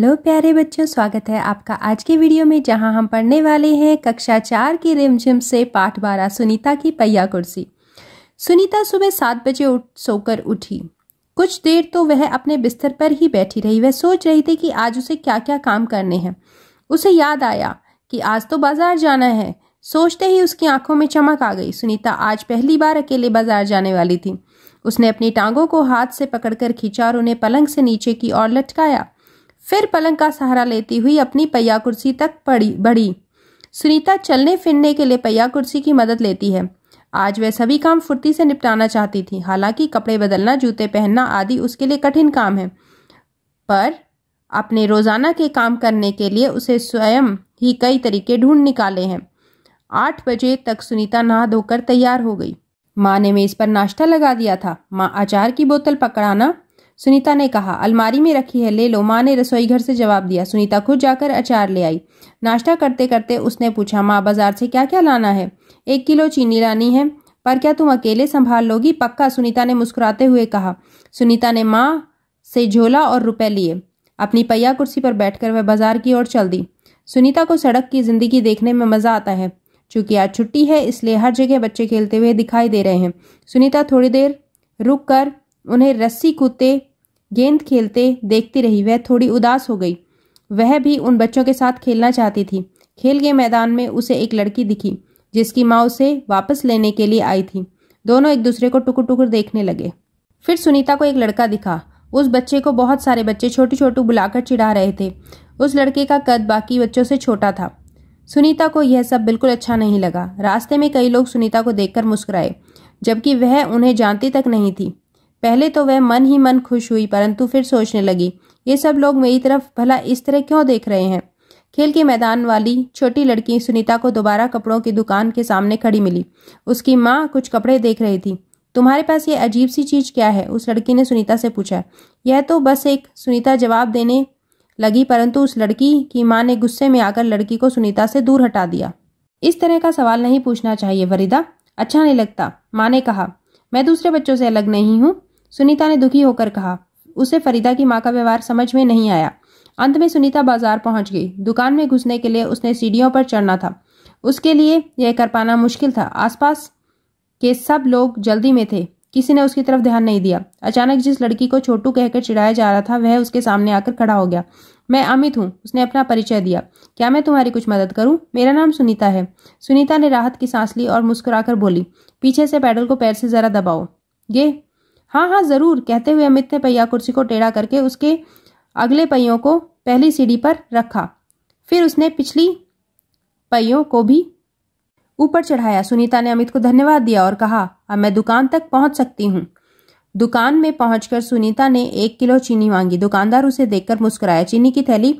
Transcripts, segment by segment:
Hello प्यारे बच्चों, स्वागत है आपका आज के वीडियो में, जहाँ हम पढ़ने वाले हैं कक्षा चार की रिमझिम से पाठ बारह सुनीता की पहिया कुर्सी। सुनीता सुबह सात बजे उठ, सोकर उठी। कुछ देर तो वह अपने बिस्तर पर ही बैठी रही। वह सोच रही थी कि आज उसे क्या क्या काम करने हैं। उसे याद आया कि आज तो बाज़ार जाना है। सोचते ही उसकी आँखों में चमक आ गई। सुनीता आज पहली बार अकेले बाज़ार जाने वाली थी। उसने अपनी टांगों को हाथ से पकड़कर खींचा और उन्हें पलंग से नीचे की ओर लटकाया। फिर पलंग का सहारा लेती हुई अपनी पहिया कुर्सी तक पड़ी, बढ़ी। सुनीता चलने फिरने के लिए पहिया कुर्सी की मदद लेती है। आज वह सभी काम फुर्ती से निपटाना चाहती थी। हालाँकि कपड़े बदलना, जूते पहनना आदि उसके लिए कठिन काम है। पर अपने रोज़ाना के काम करने के लिए उसे स्वयं ही कई तरीके ढूंढ निकाले हैं। आठ बजे तक सुनीता नहा धोकर तैयार हो गई। माँ ने मेज पर नाश्ता लगा दिया था। माँ अचार की बोतल पकड़ाना सुनीता ने कहा, अलमारी में रखी है, ले लो। माँ ने रसोई घर से जवाब दिया। सुनीता खुद जाकर अचार ले आई। नाश्ता करते करते उसने पूछा, माँ, बाज़ार से क्या क्या लाना है? एक किलो चीनी लानी है, पर क्या तुम अकेले संभाल लोगी? पक्का, सुनीता ने मुस्कुराते हुए कहा। सुनीता ने माँ से झोला और रुपए लिए। अपनी पहिया कुर्सी पर बैठकर वह बाज़ार की ओर चल दी। सुनीता को सड़क की ज़िंदगी देखने में मज़ा आता है, चूँकि आज छुट्टी है, इसलिए हर जगह बच्चे खेलते हुए दिखाई दे रहे हैं। सुनीता थोड़ी देर रुक कर उन्हें रस्सी कूदते गेंद खेलते देखती रही, वह थोड़ी उदास हो गई। वह भी उन बच्चों के साथ खेलना चाहती थी। खेल के मैदान में उसे एक लड़की दिखी, जिसकी माँ उसे वापस लेने के लिए आई थी। दोनों एक दूसरे को टुकुर टुकुर देखने लगे। फिर सुनीता को एक लड़का दिखा। उस बच्चे को बहुत सारे बच्चे छोटी छोटू बुलाकर चिढ़ा रहे थे। उस लड़के का कद बाकी बच्चों से छोटा था। सुनीता को यह सब बिल्कुल अच्छा नहीं लगा। रास्ते में कई लोग सुनीता को देखकर मुस्कुराए, जबकि वह उन्हें जानती तक नहीं थी। पहले तो वह मन ही मन खुश हुई, परंतु फिर सोचने लगी, ये सब लोग मेरी तरफ़ भला इस तरह क्यों देख रहे हैं? खेल के मैदान वाली छोटी लड़की सुनीता को दोबारा कपड़ों की दुकान के सामने खड़ी मिली। उसकी माँ कुछ कपड़े देख रही थी। तुम्हारे पास ये अजीब सी चीज़ क्या है? उस लड़की ने सुनीता से पूछा। यह तो बस एक, सुनीता जवाब देने लगी, परंतु उस लड़की की माँ ने गुस्से में आकर लड़की को सुनीता से दूर हटा दिया। इस तरह का सवाल नहीं पूछना चाहिए वरीदा अच्छा नहीं लगता, माँ ने कहा। मैं दूसरे बच्चों से अलग नहीं हूँ सुनीता ने दुखी होकर कहा, उसे फरीदा की माँ का व्यवहार समझ में नहीं आया। अंत में सुनीता बाज़ार पहुँच गई। दुकान में घुसने के लिए उसने सीढ़ियों पर चढ़ना था। उसके लिए यह कर पाना मुश्किल था। आसपास के सब लोग जल्दी में थे। किसी ने उसकी तरफ़ ध्यान नहीं दिया। अचानक जिस लड़की को छोटू कहकर चिढ़ाया जा रहा था, वह उसके सामने आकर खड़ा हो गया। मैं अमित हूँ। उसने अपना परिचय दिया। क्या मैं तुम्हारी कुछ मदद करूँ? मेरा नाम सुनीता है। सुनीता ने राहत की सांस ली और मुस्कुराकर बोली, पीछे से पैडल को पैर से जरा दबाओ। ये हाँ हाँ ज़रूर, कहते हुए अमित ने पहिया कुर्सी को टेढ़ा करके उसके अगले पहियों को पहली सीढ़ी पर रखा। फिर उसने पिछली पहियों को भी ऊपर चढ़ाया। सुनीता ने अमित को धन्यवाद दिया और कहा, अब मैं दुकान तक पहुँच सकती हूँ। दुकान में पहुंचकर सुनीता ने एक किलो चीनी मांगी। दुकानदार उसे देखकर मुस्कुराया। चीनी की थैली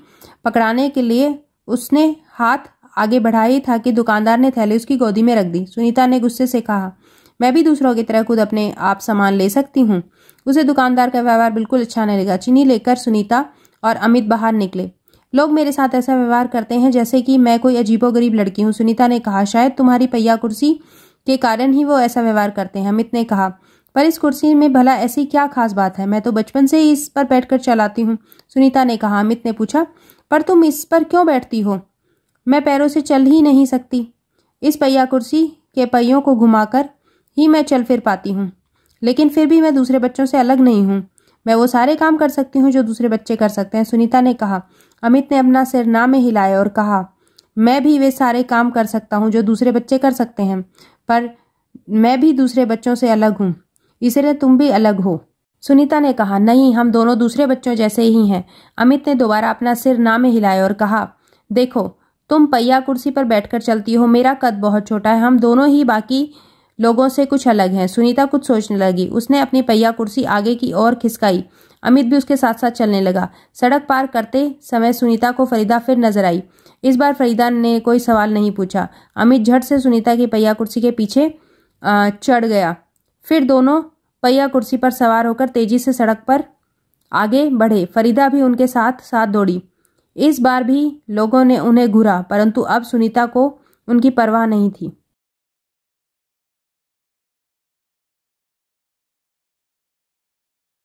पकड़ाने के लिए उसने हाथ आगे बढ़ाई था कि दुकानदार ने थैली उसकी गोदी में रख दी। सुनीता ने गुस्से से कहा मैं भी दूसरों की तरह खुद अपने आप सामान ले सकती हूँ। उसे दुकानदार का व्यवहार बिल्कुल अच्छा नहीं लगा। चीनी लेकर सुनीता और अमित बाहर निकले। लोग मेरे साथ ऐसा व्यवहार करते हैं जैसे कि मैं कोई अजीबो गरीब लड़की हूँ। सुनीता ने कहा, शायद तुम्हारी पहिया कुर्सी के कारण ही वो ऐसा व्यवहार करते हैं, अमित ने कहा। पर इस कुर्सी में भला ऐसी क्या खास बात है? मैं तो बचपन से ही इस पर बैठकर चलाती हूँ, सुनीता ने कहा। अमित ने पूछा, पर तुम इस पर क्यों बैठती हो? मैं पैरों से चल ही नहीं सकती। इस पहिया कुर्सी के पहियों को घुमाकर ही मैं चल फिर पाती हूँ। लेकिन फिर भी मैं दूसरे बच्चों से अलग नहीं हूँ। मैं वो सारे काम कर सकती हूँ जो दूसरे बच्चे कर सकते हैं। सुनीता ने कहा, अमित ने अपना सिर ना में हिलाया और कहा, मैं भी वे सारे काम कर सकता हूँ जो दूसरे बच्चे कर सकते हैं, पर मैं भी दूसरे बच्चों से अलग हूँ। इसलिए तुम भी अलग हो। सुनीता ने कहा, नहीं, हम दोनों दूसरे बच्चों जैसे ही हैं। अमित ने दोबारा अपना सिर ना में हिलाया और कहा, देखो, तुम पहिया कुर्सी पर बैठकर चलती हो। मेरा कद बहुत छोटा है। हम दोनों ही बाकी लोगों से कुछ अलग हैं। सुनीता कुछ सोचने लगी। उसने अपनी पहिया कुर्सी आगे की ओर खिसकाई। अमित भी उसके साथ साथ चलने लगा। सड़क पार करते समय सुनीता को फरीदा फिर नज़र आई। इस बार फरीदा ने कोई सवाल नहीं पूछा। अमित झट से सुनीता की पहिया कुर्सी के पीछे चढ़ गया। फिर दोनों पहिया कुर्सी पर सवार होकर तेज़ी से सड़क पर आगे बढ़े। फरीदा भी उनके साथ साथ दौड़ी। इस बार भी लोगों ने उन्हें घूरा, परंतु अब सुनीता को उनकी परवाह नहीं थी।